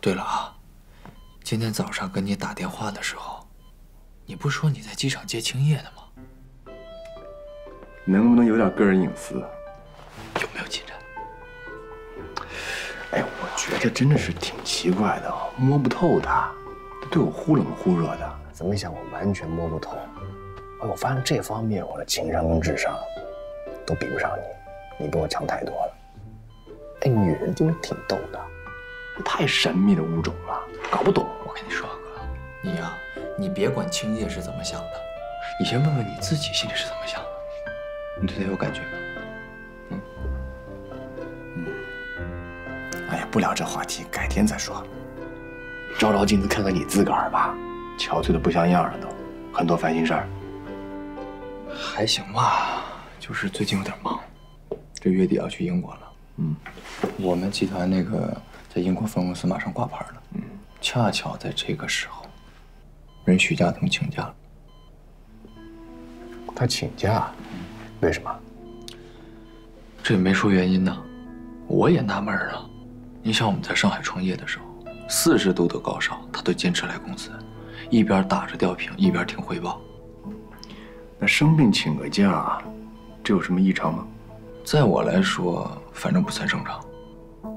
对了啊，今天早上跟你打电话的时候，你不说你在机场接青叶的吗？能不能有点个人隐私？有没有进展？哎，我觉得真的是挺奇怪的，摸不透他，对我忽冷忽热的。怎么想我完全摸不透。哎，我发现这方面我的情商跟智商都比不上你，你比我强太多了。哎，女人真的挺逗的，太神秘的物种了，搞不懂。我跟你说，哥，你呀，你别管青叶是怎么想的，你先问问你自己心里是怎么想的。你对他有感觉吗？嗯嗯。哎呀，不聊这话题，改天再说。照照镜子，看看你自个儿吧，憔悴的不像样了都，很多烦心事儿。还行吧，就是最近有点忙，这月底要去英国了。嗯，我们集团那个在英国分公司马上挂牌了。嗯，恰巧在这个时候，人许家彤请假了。他请假？为什么？这也没说原因呢。我也纳闷啊。你想我们在上海创业的时候，四十度的高烧，他都坚持来公司，一边打着吊瓶，一边听汇报。那生病请个假，这有什么异常吗？在我来说，反正不算正常。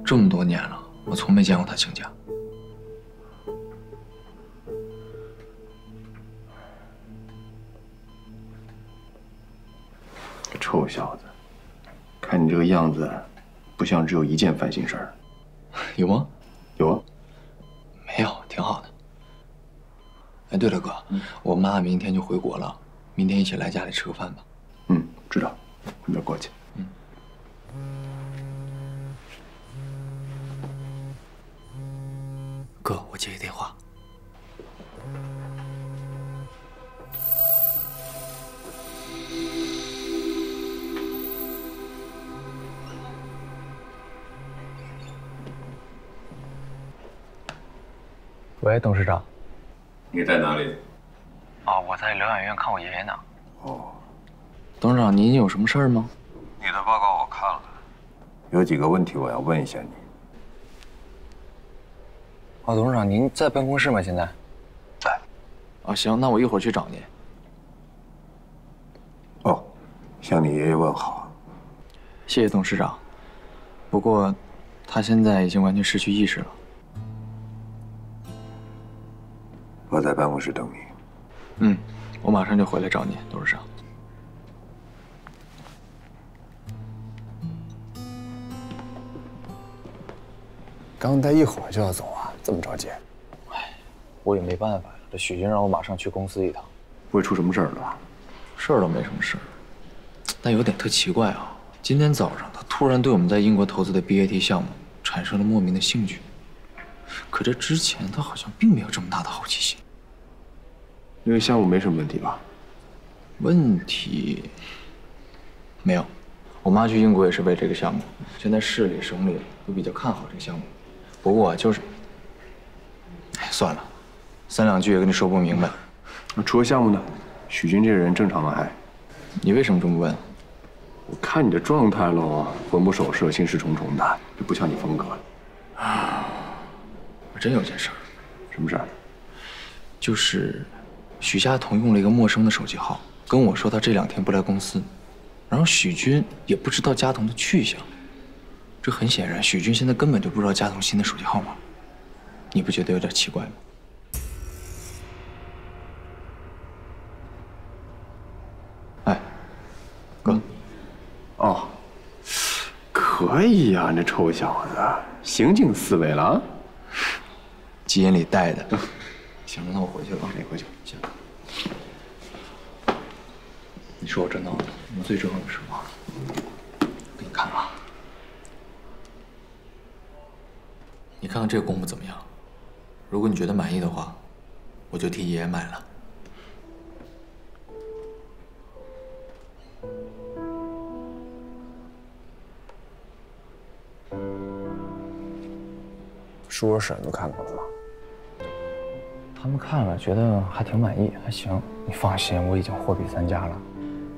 这么多年了，我从没见过他请假。臭小子，看你这个样子，不像只有一件烦心事儿。有吗？有啊。没有，挺好的。哎，对了，哥，我妈明天就回国了。明天一起来家里吃个饭吧。嗯，知道，一会过去。哥，我接个电话。喂，董事长。你在哪里？啊，我在疗养院看我爷爷呢。哦，董事长，您有什么事儿吗？你的报告我看了，有几个问题我要问一下你。啊，董事长，您在办公室吗？现在？在。啊，行，那我一会儿去找您。哦，向你爷爷问好。谢谢董事长。不过，他现在已经完全失去意识了。我在办公室等你。嗯，我马上就回来找你，董事长。刚待一会儿就要走啊，这么着急？哎，我也没办法呀。这许军让我马上去公司一趟，不会出什么事儿了吧？事儿倒没什么事儿，但有点特奇怪啊。今天早上他突然对我们在英国投资的 BAT 项目产生了莫名的兴趣，可这之前他好像并没有这么大的好奇心。那个项目没什么问题吧？问题没有，我妈去英国也是为这个项目。现在市里、省里都比较看好这个项目。不过就是，哎，算了，三两句也跟你说不明白。那除了项目呢？许军这个人正常吗？还？你为什么这么问？我看你的状态喽，魂不守舍、心事重重的，这不像你风格。啊，我真有件事儿。什么事儿？就是。许家彤用了一个陌生的手机号跟我说，他这两天不来公司，然后许军也不知道家彤的去向。这很显然，许军现在根本就不知道家彤新的手机号码，你不觉得有点奇怪吗？哎，哥，哦，可以呀，这臭小子，刑警思维了啊，基因里带的。行了，那我回去了。你回去。行。你说我这闹的，我最重要的是什么？给你看啊。你看看这个功夫怎么样？如果你觉得满意的话，我就替爷爷买了。叔叔婶都看过了吗？他们看了，觉得还挺满意，还行。你放心，我已经货比三家了。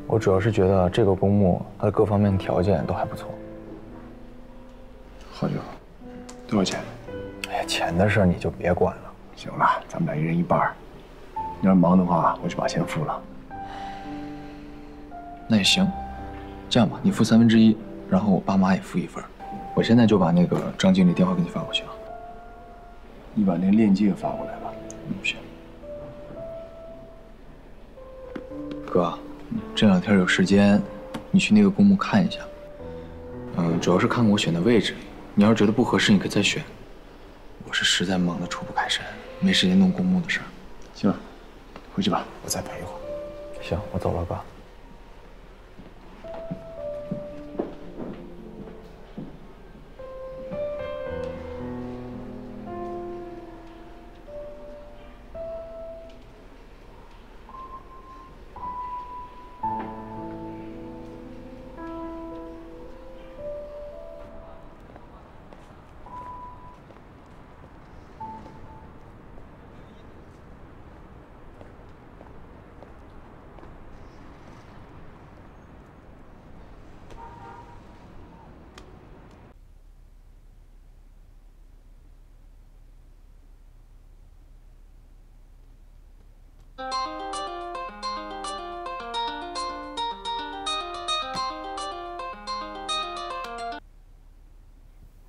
我主要是觉得这个公墓它的各方面条件都还不错。好久。多少钱？钱的事你就别管了。行了，咱们俩一人一半你要是忙的话，我就把钱付了。那也行，这样吧，你付三分之一，然后我爸妈也付一份。我现在就把那个张经理电话给你发过去啊。你把那链接发过来吧。嗯，行。哥，这两天有时间，你去那个公墓看一下。嗯，主要是看看我选的位置。你要是觉得不合适，你可以再选。我是实在忙得抽不开身，没时间弄公墓的事儿。行，回去吧，我再陪一会儿。行，我走了，哥。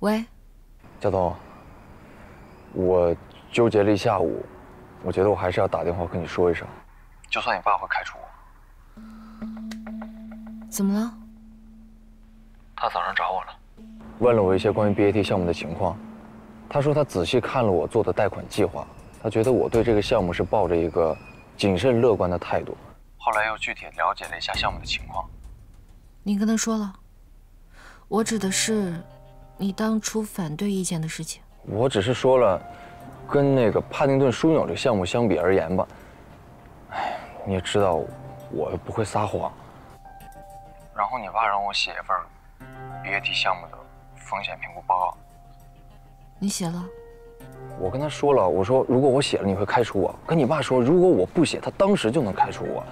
喂，贾总，我纠结了一下午，我觉得我还是要打电话跟你说一声，就算你爸会开除我。怎么了？他早上找我了，问了我一些关于 BAT 项目的情况。他说他仔细看了我做的贷款计划，他觉得我对这个项目是抱着一个谨慎乐观的态度。后来又具体了解了一下项目的情况。你跟他说了？我指的是。你当初反对意见的事情，我只是说了，跟那个帕丁顿枢纽这个项目相比而言吧，哎，你也知道，我又不会撒谎。然后你爸让我写一份 BAT 项目的风险评估报告，你写了？我跟他说了，我说如果我写了你会开除我。跟你爸说，如果我不写，他当时就能开除我。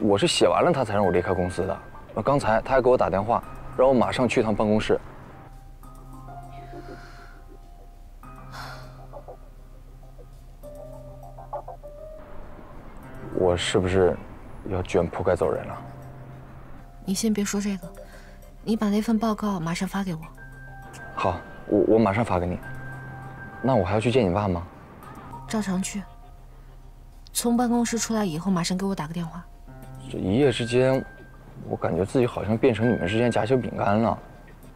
我是写完了他才让我离开公司的。那刚才他还给我打电话，让我马上去一趟办公室。我是不是要卷铺盖走人了？你先别说这个，你把那份报告马上发给我。好，我我马上发给你。那我还要去见你爸吗？照常去。从办公室出来以后，马上给我打个电话。这一夜之间，我感觉自己好像变成你们之间夹心饼干了。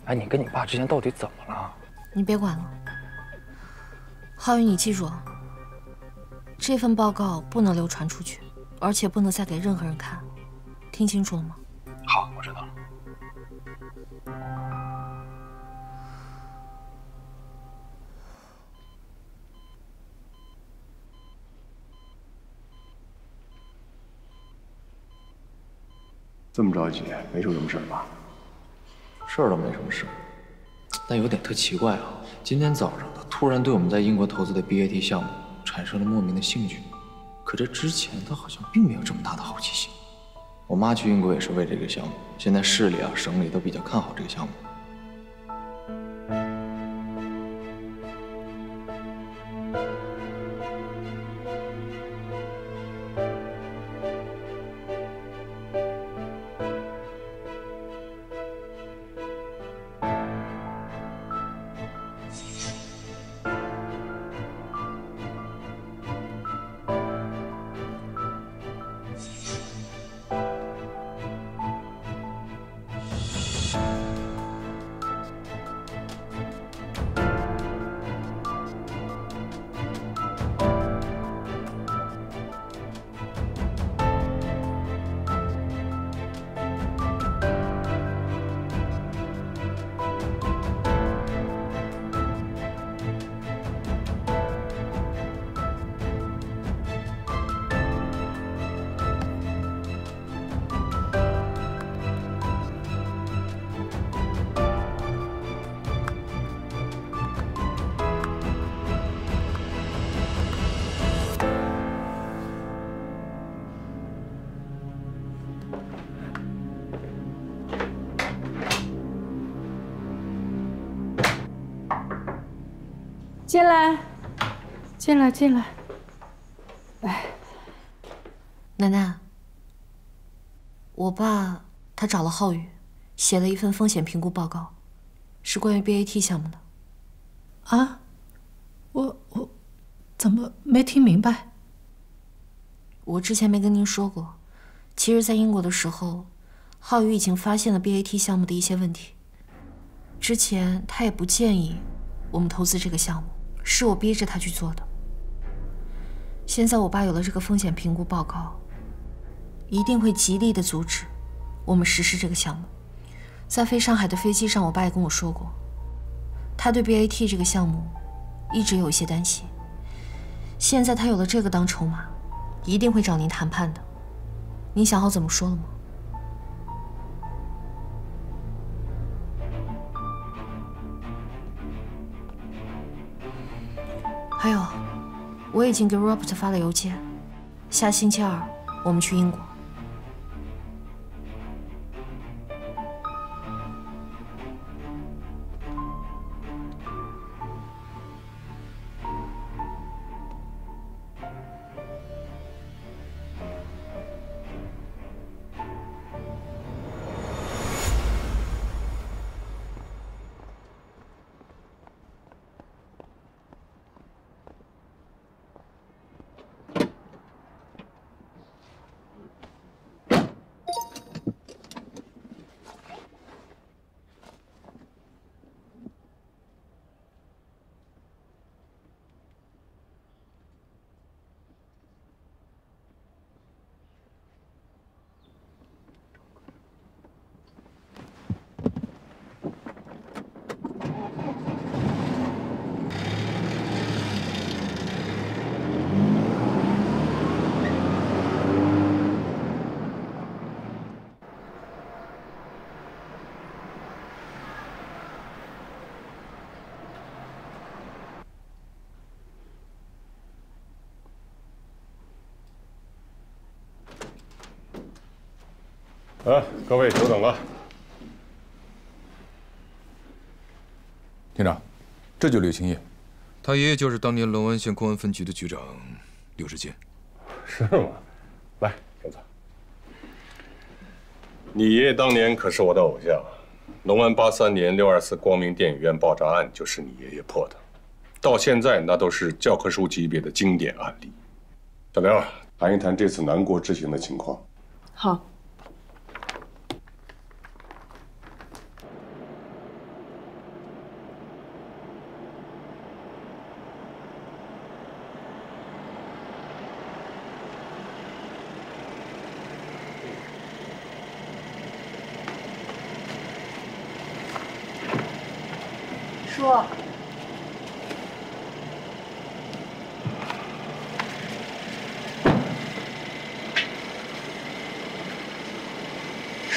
哎，你跟你爸之间到底怎么了？你别管了。浩宇，你记住，这份报告不能流传出去。而且不能再给任何人看，听清楚了吗？好，我知道了。这么着急，没出什么事吧？事儿倒没什么事，但有点特奇怪啊。今天早上他突然对我们在英国投资的 BAT 项目产生了莫名的兴趣。可这之前，他好像并没有这么大的好奇心。我妈去英国也是为这个项目，现在市里啊、省里都比较看好这个项目。进来，进来。来，奶奶，我爸他找了浩宇，写了一份风险评估报告，是关于 BAT 项目的。啊？我我怎么没听明白？我之前没跟您说过，其实，在英国的时候，浩宇已经发现了 BAT 项目的一些问题。之前他也不建议我们投资这个项目，是我逼着他去做的。现在我爸有了这个风险评估报告，一定会极力的阻止我们实施这个项目。在飞上海的飞机上，我爸也跟我说过，他对 BAT 这个项目一直有一些担心。现在他有了这个当筹码。一定会找您谈判的，您想好怎么说了吗？我已经给 Robert 发了邮件，下星期二我们去英国。啊，各位久等了。厅长，这就刘青叶，他爷爷就是当年龙安县公安分局的局长刘志坚。是吗？来，小子。你爷爷当年可是我的偶像，龙安八三年六二四光明电影院爆炸案就是你爷爷破的，到现在那都是教科书级别的经典案例。小刘，谈一谈这次南国之行的情况。好。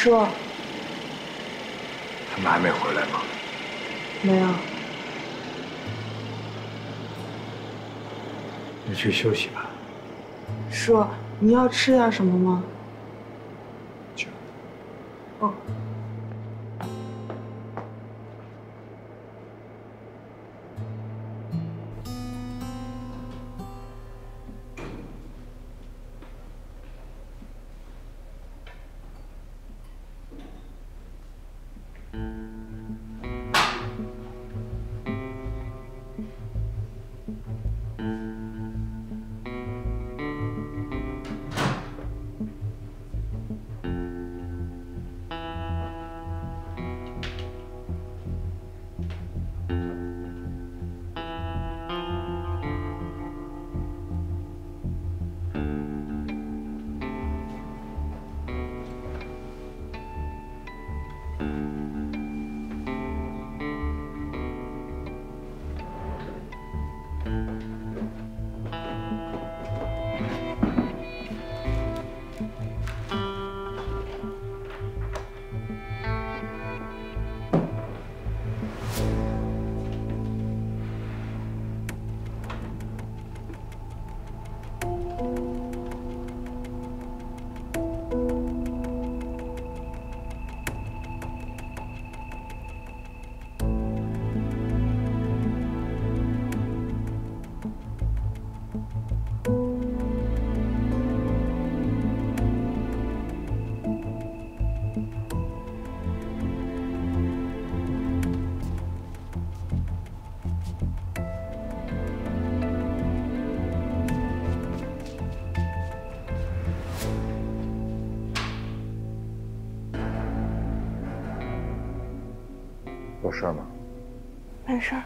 说，他们还没回来吗？没有。你去休息吧。叔，你要吃点什么吗？事吗？没事儿。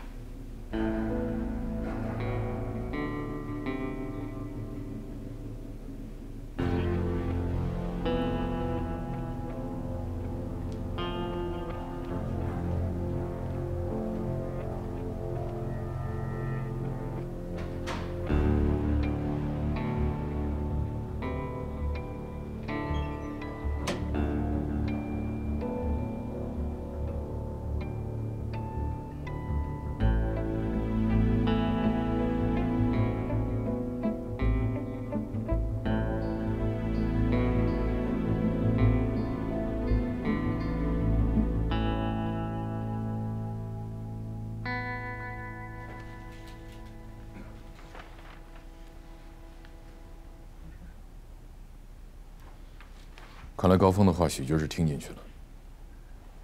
看来高峰的话，许军是听进去了。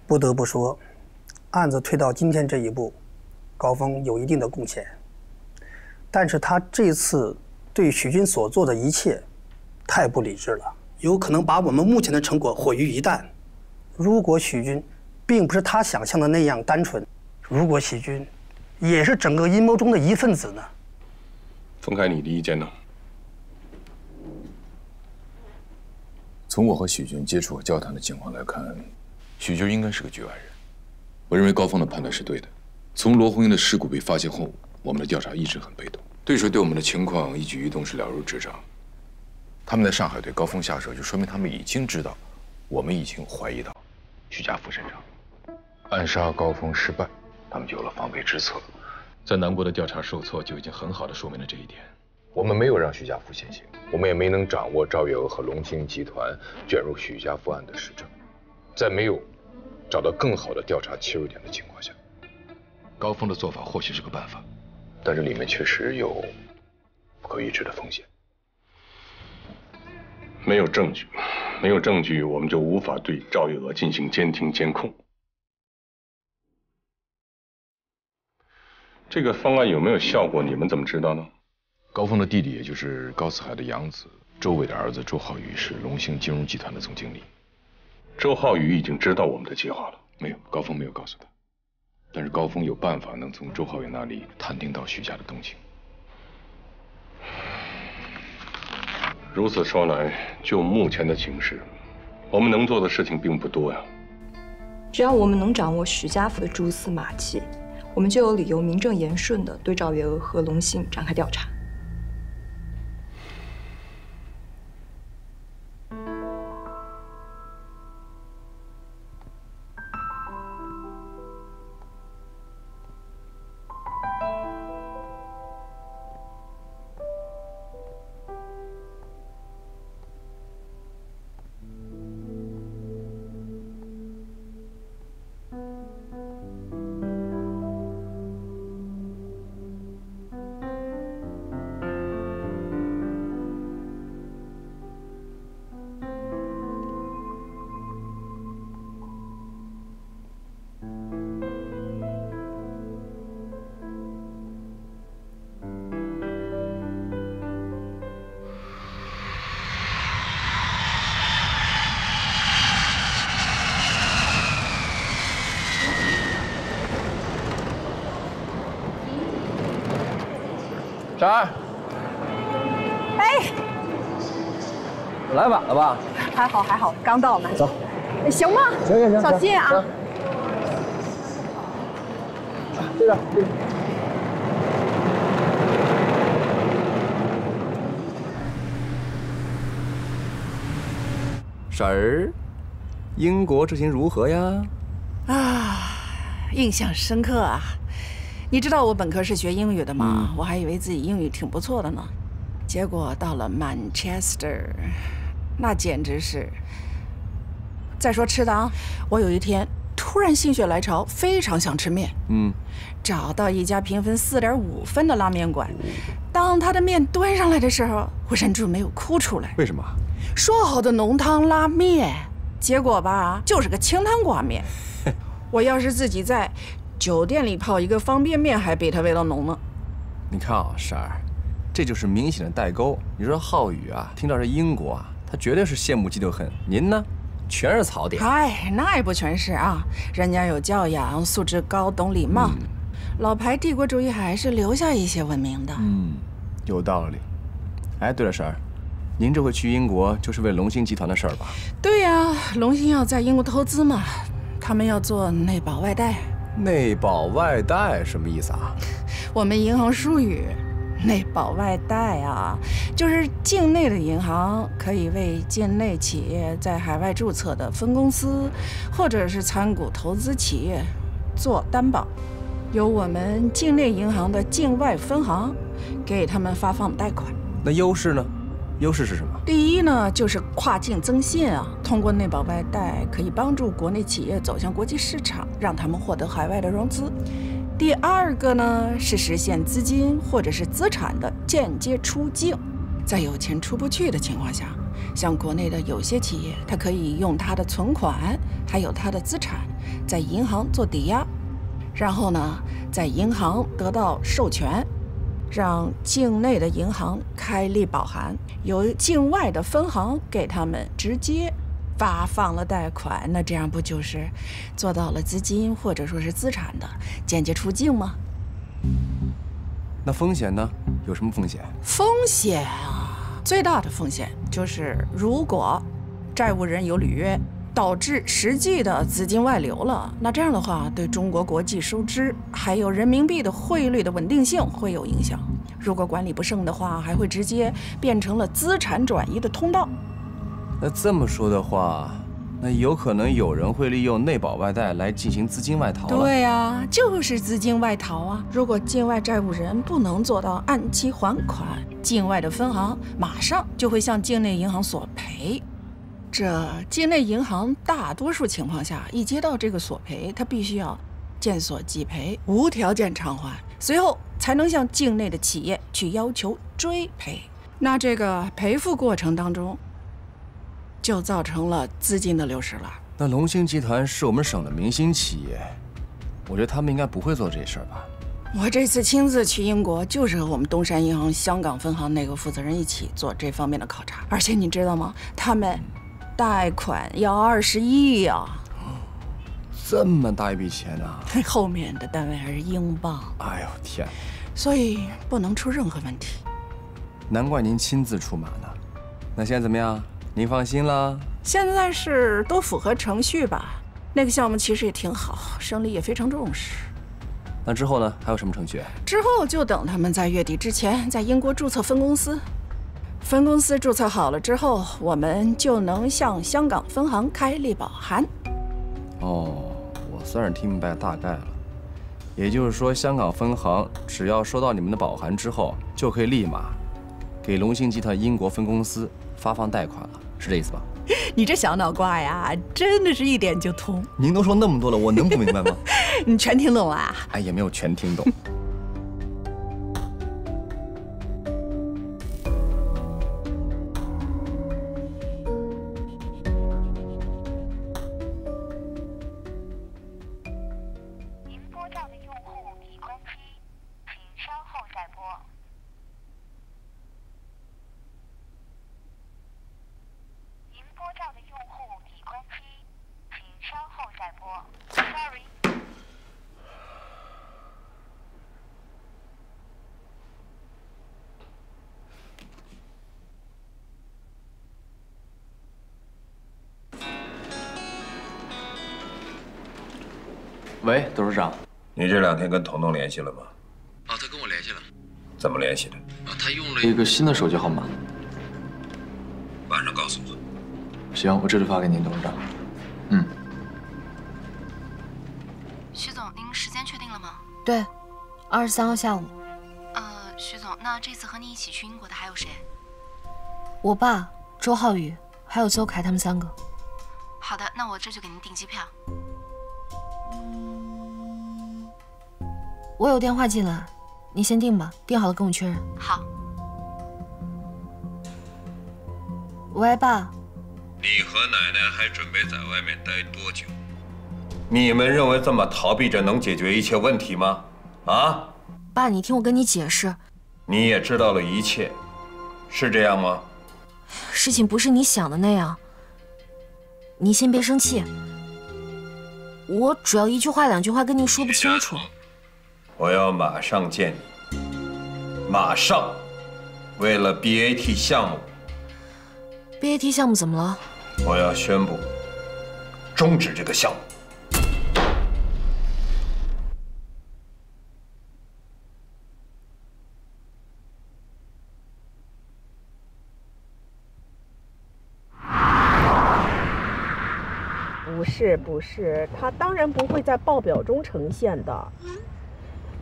不得不说，案子推到今天这一步，高峰有一定的贡献。但是他这次对许军所做的一切，太不理智了，有可能把我们目前的成果毁于一旦。如果许军并不是他想象的那样单纯，如果许军也是整个阴谋中的一份子呢？分开，你的意见呢？从我和许军接触和交谈的情况来看，许军应该是个局外人。我认为高峰的判断是对的。从罗红英的尸骨被发现后，我们的调查一直很被动，对手对我们的情况一举一动是了如指掌。他们在上海对高峰下手，就说明他们已经知道，我们已经怀疑到徐家福身上。暗杀高峰失败，他们就有了防备之策。在南国的调查受挫，就已经很好的说明了这一点。我们没有让徐家富现行，我们也没能掌握赵月娥和龙兴集团卷入许家富案的实证，在没有找到更好的调查切入点的情况下，高峰的做法或许是个办法，但是里面确实有不可预知的风险。没有证据，没有证据，我们就无法对赵月娥进行监听监控。这个方案有没有效果？你们怎么知道呢？高峰的弟弟，也就是高四海的养子周伟的儿子周浩宇，是龙兴金融集团的总经理。周浩宇已经知道我们的计划了。没有，高峰没有告诉他。但是高峰有办法能从周浩宇那里探听到徐家的动静。如此说来，就目前的情势，我们能做的事情并不多呀。只要我们能掌握徐家府的蛛丝马迹，我们就有理由名正言顺地对赵月娥和龙兴展开调查。来晚了吧？还好还好，刚到呢。走，行吗？行行行，小心啊。这边，这边。婶儿，英国之行如何呀？啊，印象深刻啊！你知道我本科是学英语的吗？我还以为自己英语挺不错的呢，结果到了 Manchester，那简直是……再说吃的啊，我有一天突然心血来潮，非常想吃面。嗯，找到一家评分四点五分的拉面馆，当他的面端上来的时候，我忍住没有哭出来。为什么？说好的浓汤拉面，结果吧，就是个清汤挂面。我要是自己在……酒店里泡一个方便面还比它味道浓呢。你看啊，婶儿，这就是明显的代沟。你说浩宇啊，听到是英国啊，他绝对是羡慕嫉妒恨。您呢，全是槽点。哎，那也不全是啊，人家有教养，素质高，懂礼貌。老牌帝国主义还是留下一些文明的。嗯，有道理。哎，对了，婶儿，您这回去英国就是为龙兴集团的事儿吧？对呀，龙兴要在英国投资嘛，他们要做内保外贷。内保外贷什么意思啊？我们银行术语，内保外贷啊，就是境内的银行可以为境内企业在海外注册的分公司，或者是参股投资企业做担保，由我们境内银行的境外分行给他们发放贷款。那优势呢？优势是什么？第一呢，就是跨境增信啊，通过内保外贷可以帮助国内企业走向国际市场，让他们获得海外的融资。第二个呢，是实现资金或者是资产的间接出境，在有钱出不去的情况下，像国内的有些企业，它可以用它的存款还有它的资产，在银行做抵押，然后呢，在银行得到授权。让境内的银行开立保函，由境外的分行给他们直接发放了贷款，那这样不就是做到了资金或者说是资产的间接出境吗？那风险呢？有什么风险？风险啊，最大的风险就是如果债务人有履约。导致实际的资金外流了，那这样的话，对中国国际收支还有人民币的汇率的稳定性会有影响。如果管理不慎的话，还会直接变成了资产转移的通道。那这么说的话，那有可能有人会利用内保外贷来进行资金外逃。对呀，就是资金外逃啊！如果境外债务人不能做到按期还款，境外的分行马上就会向境内银行索赔。这境内银行大多数情况下，一接到这个索赔，他必须要见索即赔，无条件偿还，随后才能向境内的企业去要求追赔。那这个赔付过程当中，就造成了资金的流失了。那龙兴集团是我们省的明星企业，我觉得他们应该不会做这事儿吧？我这次亲自去英国，就是和我们东山银行香港分行那个负责人一起做这方面的考察。而且你知道吗？他们。贷款要二十亿啊！这么大一笔钱啊！后面的单位还是英镑。哎呦天！所以不能出任何问题。难怪您亲自出马呢。那现在怎么样？您放心了？现在是都符合程序吧？那个项目其实也挺好，省里也非常重视。那之后呢？还有什么程序？之后就等他们在月底之前在英国注册分公司。分公司注册好了之后，我们就能向香港分行开立保函。哦，我算是听明白大概了。也就是说，香港分行只要收到你们的保函之后，就可以立马给龙兴集团英国分公司发放贷款了，是这意思吧？你这小脑瓜呀，真的是一点就通。您都说那么多了，我能不明白吗？你全听懂了啊？哎，也没有全听懂。喂，董事长，你这两天跟彤彤联系了吗？啊，他跟我联系了。怎么联系的？啊，他用了一个新的手机号码。晚上告诉我。行，我这就发给您，董事长。嗯。徐总，您时间确定了吗？对，二十三号下午。呃，徐总，那这次和你一起去英国的还有谁？我爸、周浩宇，还有邹凯他们三个。好的，那我这就给您订机票。我有电话进来，你先定吧，定好了跟我确认。好。喂，爸。你和奶奶还准备在外面待多久？你们认为这么逃避着能解决一切问题吗？啊？爸，你听我跟你解释。你也知道了一切，是这样吗？事情不是你想的那样。你先别生气，我主要一句话两句话跟您说不清楚。我要马上见你，马上！为了 BAT 项目，BAT 项目怎么了？我要宣布终止这个项目。不是不是，他当然不会在报表中呈现的，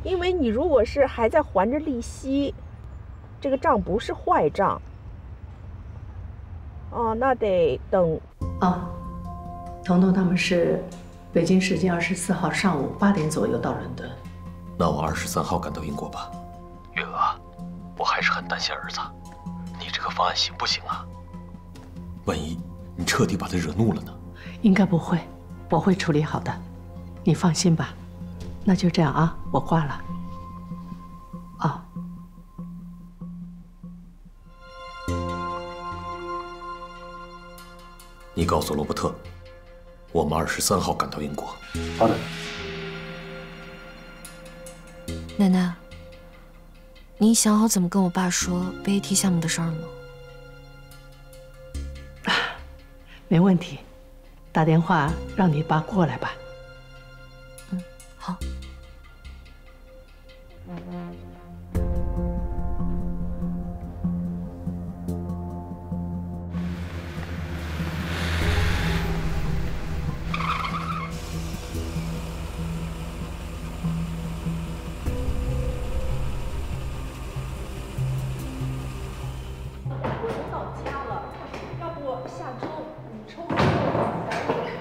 因为你如果是还在还着利息，这个账不是坏账。哦，那得等。啊，彤彤他们是北京时间二十四号上午八点左右到伦敦。那我二十三号赶到英国吧。月娥，我还是很担心儿子，你这个方案行不行啊？万一你彻底把他惹怒了呢？应该不会，我会处理好的，你放心吧。那就这样啊，我挂了。啊。你告诉罗伯特，我们二十三号赶到英国。好的。奶奶，你想好怎么跟我爸说 BAT 项目的事儿吗？没问题，打电话让你爸过来吧。好，我们到家了，要不下周你抽个日子，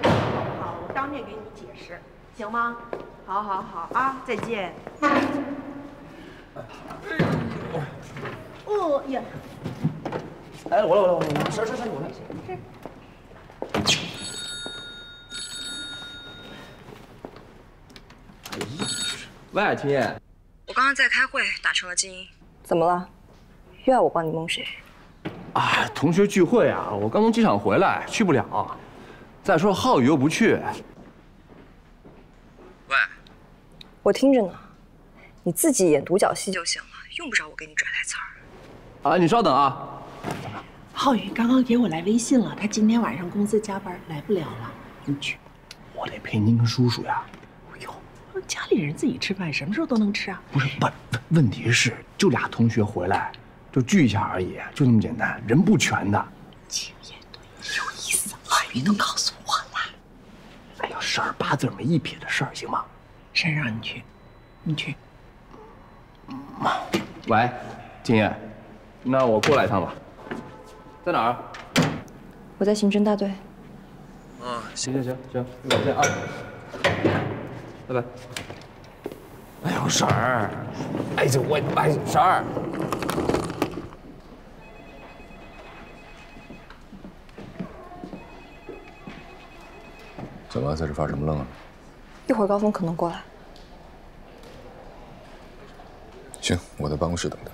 咱们好，我当面给你解释，行吗？好，好，好啊！再见。哦呀！哎，我来，我来，我来，是是是，我来。是。喂，青叶。我刚刚在开会，打成了静音。怎么了？又要我帮你蒙谁？啊，同学聚会啊！我刚从机场回来，去不了。再说浩宇又不去。我听着呢，你自己演独角戏就行了，用不着我给你拽台词儿。啊，你稍等啊。浩宇刚刚给我来微信了，他今天晚上公司加班来不了了。你去。我得陪您跟叔叔呀。哎呦，家里人自己吃饭，什么时候都能吃啊？不是，不，问题是就俩同学回来，就聚一下而已，就那么简单，人不全的。青叶对你有意思，浩宇都告诉我了。哎呀，十儿八字没一撇的事儿，行吗？谁让你去？你去。喂，金叶，那我过来一趟吧。在哪儿？我在刑侦大队。嗯，行行行行，再见啊。拜拜。哎呦，婶儿，哎呦我哎婶儿。怎么在这发什么愣啊？一会儿高峰可能过来。行，我在办公室等他。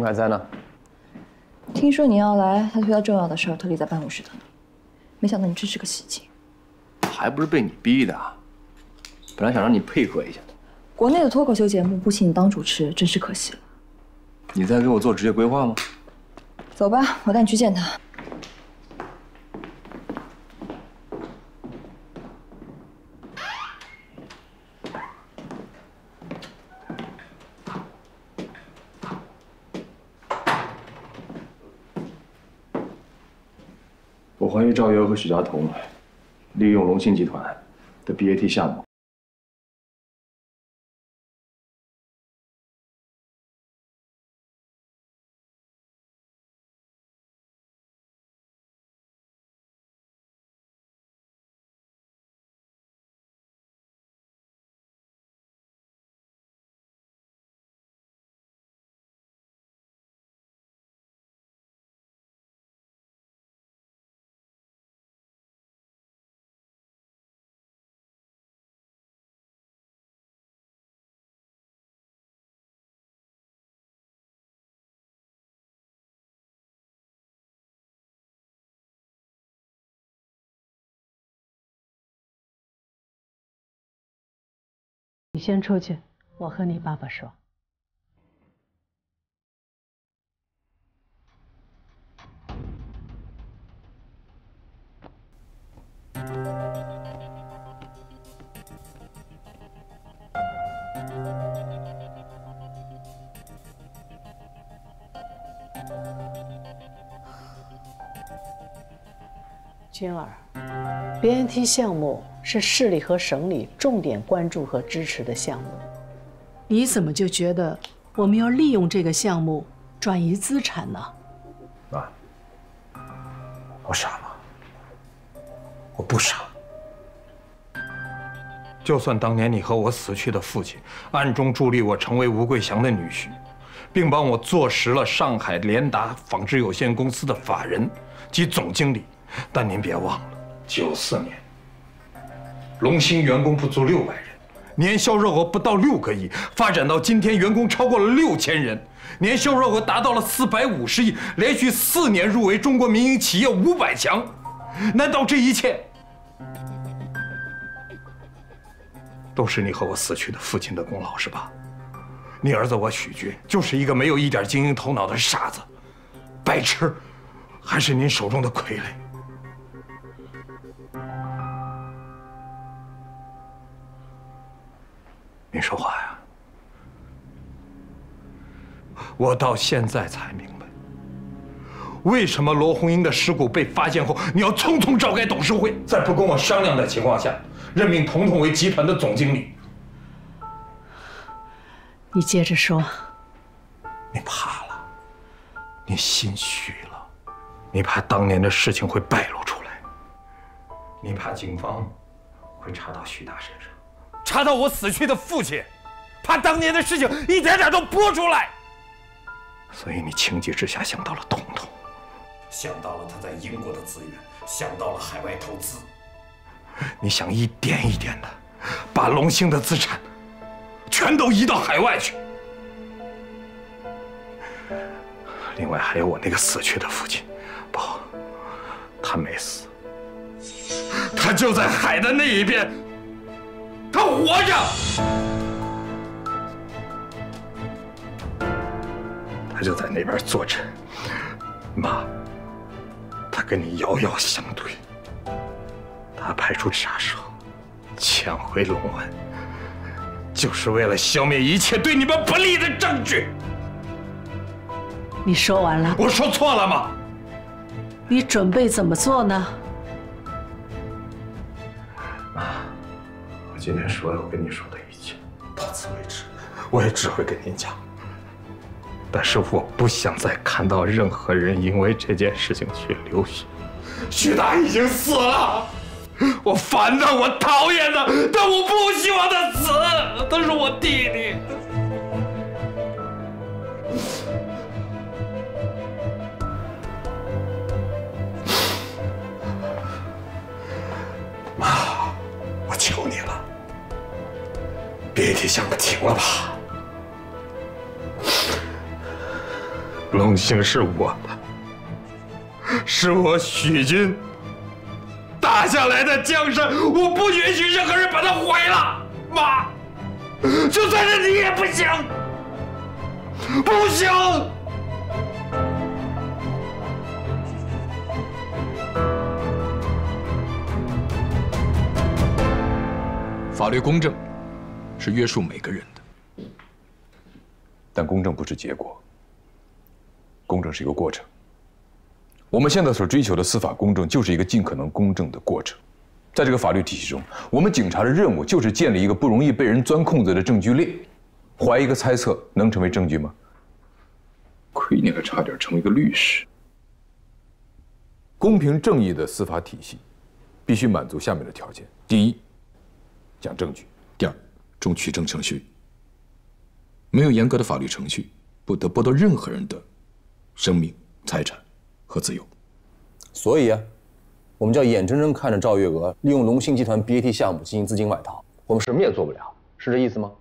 陈凯在呢。听说你要来，他推到重要的事儿，特地在办公室等你。没想到你真是个喜庆。还不是被你逼的。本来想让你配合一下的。国内的脱口秀节目不请你当主持，真是可惜了。你在给我做职业规划吗？走吧，我带你去见他。我怀疑赵月娥和许家彤利用龙信集团的 BAT 项目。你先出去，我和你爸爸说。君儿，BNT 项目。是市里和省里重点关注和支持的项目，你怎么就觉得我们要利用这个项目转移资产呢？妈，我傻吗？我不傻。就算当年你和我死去的父亲暗中助力我成为吴桂祥的女婿，并帮我坐实了上海联达纺织有限公司的法人及总经理，但您别忘了，九四年。龙兴员工不足六百人，年销售额不到六个亿，发展到今天员工超过了六千人，年销售额达到了四百五十亿，连续四年入围中国民营企业五百强。难道这一切都是你和我死去的父亲的功劳是吧？你儿子我许军就是一个没有一点经营头脑的傻子，白痴，还是您手中的傀儡？你说话呀！我到现在才明白，为什么罗红英的尸骨被发现后，你要匆匆召开董事会，在不跟我商量的情况下，任命彤彤为集团的总经理。你接着说。你怕了，你心虚了，你怕当年的事情会败露出来，你怕警方会查到徐大身上。查到我死去的父亲，怕当年的事情一点点都播出来，所以你情急之下想到了彤彤，想到了他在英国的资源，想到了海外投资，你想一点一点的把龙兴的资产全都移到海外去。另外还有我那个死去的父亲，不，他没死，他就在海的那一边。他活着，他就在那边坐着。妈，他跟你遥遥相对。他派出杀手，抢回龙湾，就是为了消灭一切对你们不利的证据。你说完了？我说错了吗？你准备怎么做呢？今天所有跟你说的一切，到此为止。我也只会跟您讲，但是我不想再看到任何人因为这件事情去流血。徐达已经死了，我烦他，我讨厌他，但我不希望他死。他是我弟弟。别提项目停了吧！龙兴是我的，是我许军打下来的江山，我不允许任何人把它毁了。妈，就算是你也不行，不行。法律公正是约束每个人的，但公正不是结果，公正是一个过程。我们现在所追求的司法公正，就是一个尽可能公正的过程。在这个法律体系中，我们警察的任务就是建立一个不容易被人钻空子的证据链。怀疑一个猜测能成为证据吗？亏你还差点成为一个律师。公平正义的司法体系，必须满足下面的条件：第一，讲证据；第二，重取证程序。没有严格的法律程序，不得剥夺任何人的生命、财产和自由。所以啊，我们就要眼睁睁看着赵月娥利用龙兴集团 BAT 项目进行资金外逃，我们什么也做不了，是这意思吗？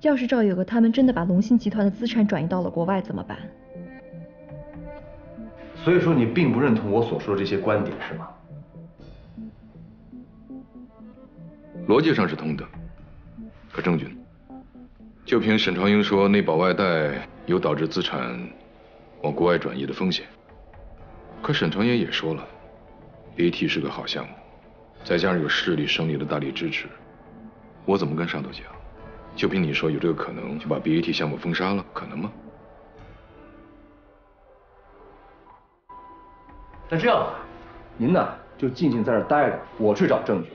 要是赵月娥他们真的把龙兴集团的资产转移到了国外怎么办？所以说你并不认同我所说的这些观点是吗？逻辑上是通的，可证据呢？就凭沈长英说内保外贷有导致资产往国外转移的风险，可沈长英也说了 B T 是个好项目，再加上有市里省里的大力支持，我怎么跟上头讲？就凭你说有这个可能，就把 BAT 项目封杀了，可能吗？那这样，您呢就静静在这儿待着，我去找证据。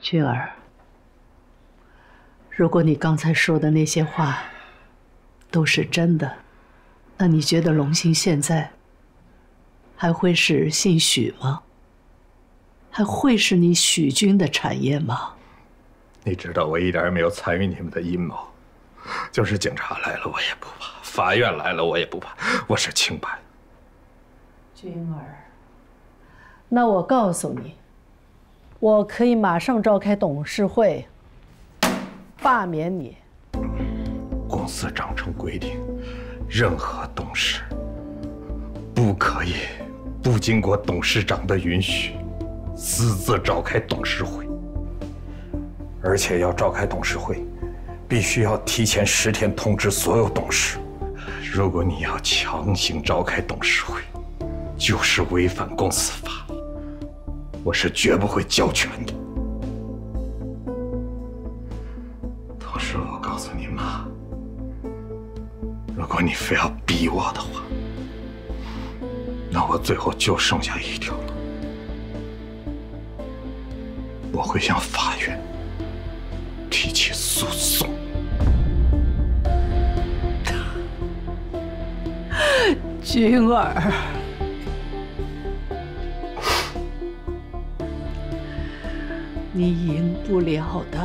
君儿，如果你刚才说的那些话都是真的，那你觉得龙兴现在还会是姓许吗？还会是你许军的产业吗？你知道我一点也没有参与你们的阴谋，就是警察来了我也不怕，法院来了我也不怕，我是清白。君儿，那我告诉你，我可以马上召开董事会，罢免你。公司章程规定，任何董事不可以不经过董事长的允许，私自召开董事会。而且要召开董事会，必须要提前十天通知所有董事。如果你要强行召开董事会，就是违反公司法，我是绝不会交权的。同时，我告诉你妈，如果你非要逼我的话，那我最后就剩下一条路，我会向法院。提起诉讼，君儿，你赢不了的。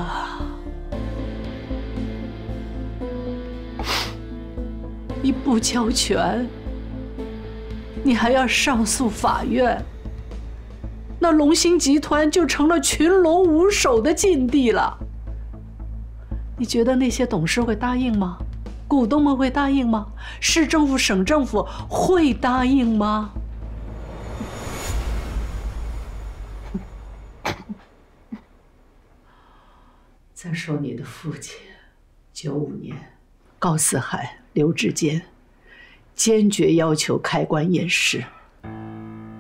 你不交权，你还要上诉法院，那龙兴集团就成了群龙无首的境地了。你觉得那些董事会答应吗？股东们会答应吗？市政府、省政府会答应吗？再说你的父亲，九五年，高四海、刘志坚坚决要求开棺验尸，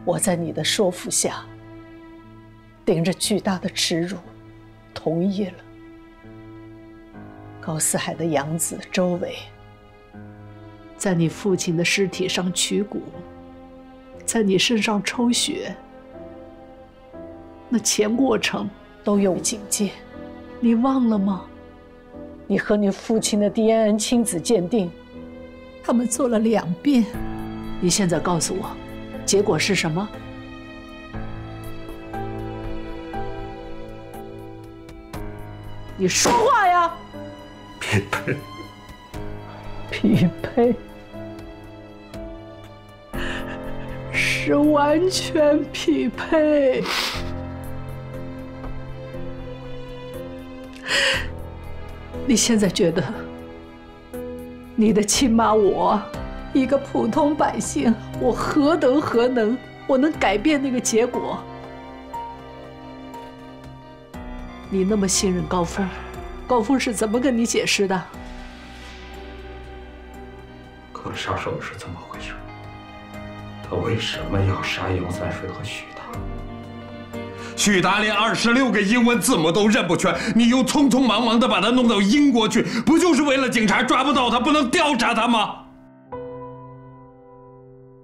我在你的说服下，顶着巨大的耻辱，同意了。高四海的养子周伟，在你父亲的尸体上取骨，在你身上抽血，那全过程都有警戒，你忘了吗？你和你父亲的 DNA 亲子鉴定，他们做了两遍，你现在告诉我，结果是什么？你说话呀！匹配，匹配，是完全匹配。你现在觉得，你的亲妈我，一个普通百姓，我何德何能，我能改变那个结果？你那么信任高峰，高峰是怎么跟你解释的？可杀手是怎么回事？他为什么要杀杨三水和许？许达连二十六个英文字母都认不全，你又匆匆忙忙的把他弄到英国去，不就是为了警察抓不到他，不能调查他吗？